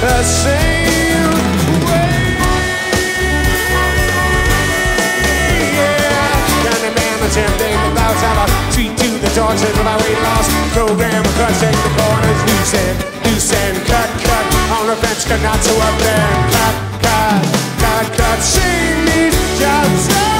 the same way. Yeah, have a to the my weight loss program. The loose loose cut, cut. On the fence, cut not so up there. Cut, cut, cut, cut. Sing needs jobs.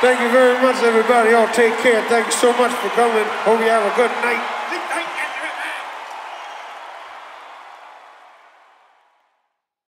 Thank you very much, everybody. Y'all take care. Thank you so much for coming. Hope you have a good night.